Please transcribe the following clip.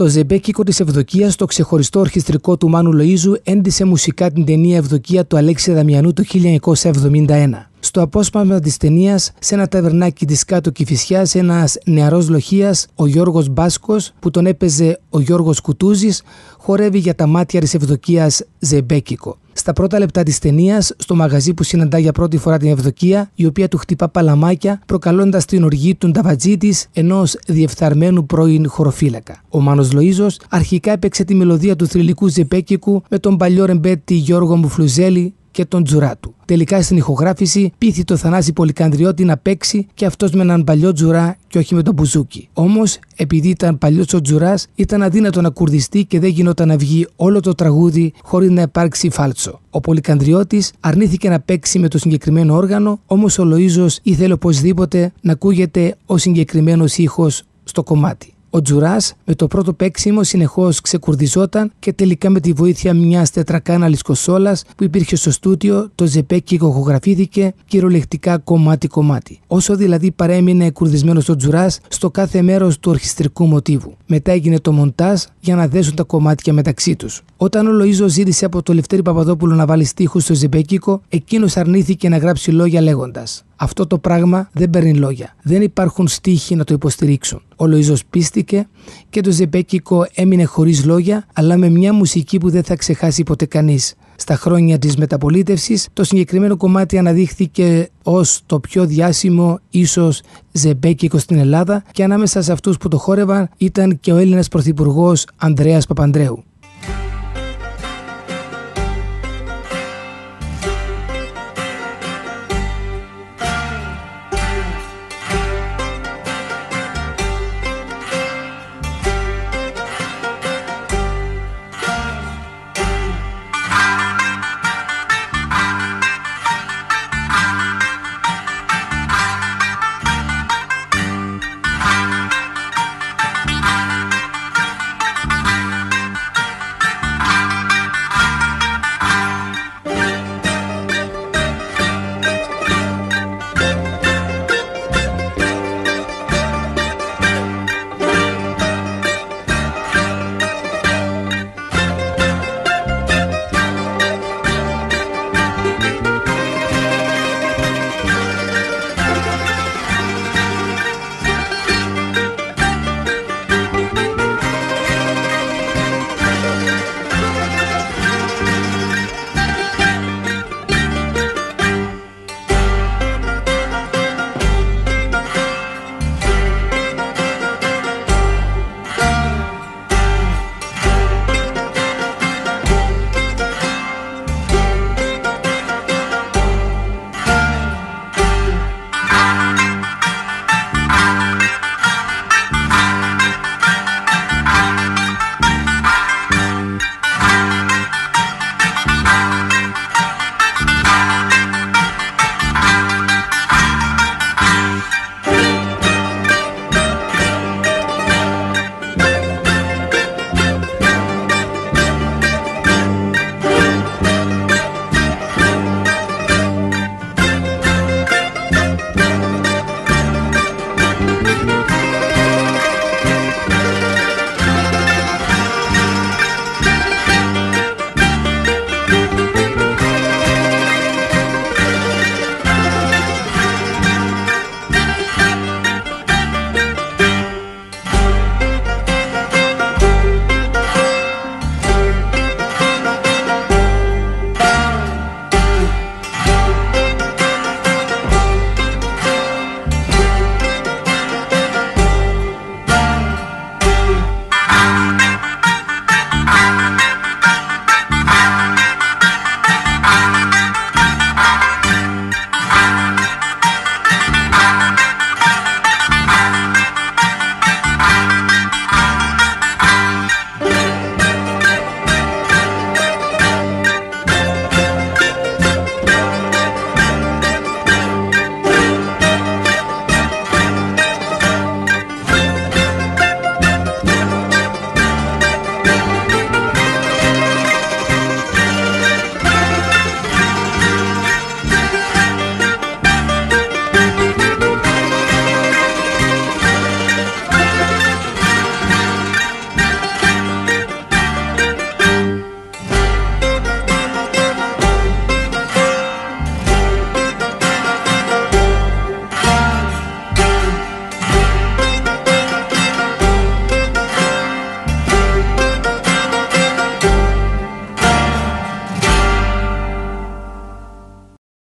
Το ζεμπέκικο της Ευδοκίας, το ξεχωριστό ορχιστρικό του Μάνου Λοίζου, έντισε μουσικά την ταινία Ευδοκία του Αλέξη Δαμιανού το 1971. Στο απόσπασμα της ταινίας, σε ένα ταβερνάκι της κάτω Κυφυσιά, ένας νεαρός λοχεία, ο Γιώργος Μπάσκος, που τον έπαιζε ο Γιώργος Κουτούζης, χορεύει για τα μάτια της Ευδοκίας Ζεμπέκικο. Στα πρώτα λεπτά της ταινίας, στο μαγαζί που συναντά για πρώτη φορά την Ευδοκία, η οποία του χτυπά παλαμάκια, προκαλώντας την οργή του νταβατζή της ενός διεφθαρμένου πρώην χωροφύλακα. Ο Μάνος Λοίζο αρχικά έπαιξε τη μελωδία του θρηλυκού Ζεμπέκικου με τον παλιό ρεμπέτη Γιώργο Μουφλουζέλη και τον τζουρά του. Τελικά στην ηχογράφηση πείθει το Θανάση Πολυκανδριώτη να παίξει και αυτός με έναν παλιό τζουρά και όχι με τον μπουζούκι. Όμως, επειδή ήταν παλιός ο τζουράς, ήταν αδύνατο να κουρδιστεί και δεν γινόταν να βγει όλο το τραγούδι χωρίς να υπάρξει φάλτσο. Ο Πολυκανδριώτης αρνήθηκε να παίξει με το συγκεκριμένο όργανο, όμως ο Λοίζο ήθελε οπωσδήποτε να ακούγεται ο συγκεκριμένος ήχος στο κομμάτι. Ο Τζουράς με το πρώτο παίξιμο συνεχώς ξεκουρδιζόταν και τελικά με τη βοήθεια μιας τετρακάναλης κοσόλα που υπήρχε στο στούτιο, το ζεπέκι ηχογραφήθηκε κυριολεκτικά κομμάτι-κομμάτι. Όσο δηλαδή παρέμεινε κουρδισμένος ο Τζουράς στο κάθε μέρος του ορχιστρικού μοτίβου. Μετά έγινε το μοντάζ για να δέσουν τα κομμάτια μεταξύ τους. Όταν ο Λοίζο ζήτησε από το Λευτέρη Παπαδόπουλο να βάλει στίχους στο ζεπέκικο, εκείνος αρνήθηκε να γράψει λόγια λέγοντας αυτό το πράγμα δεν παίρνει λόγια. Δεν υπάρχουν στίχοι να το υποστηρίξουν. Ο Λοίζο πίστηκε και το Ζεμπέκικο έμεινε χωρίς λόγια, αλλά με μια μουσική που δεν θα ξεχάσει ποτέ κανείς. Στα χρόνια της μεταπολίτευσης, το συγκεκριμένο κομμάτι αναδείχθηκε ως το πιο διάσημο ίσως ζεμπέκικο στην Ελλάδα και ανάμεσα σε αυτούς που το χόρευαν ήταν και ο Έλληνας Πρωθυπουργός Ανδρέας Παπανδρέου.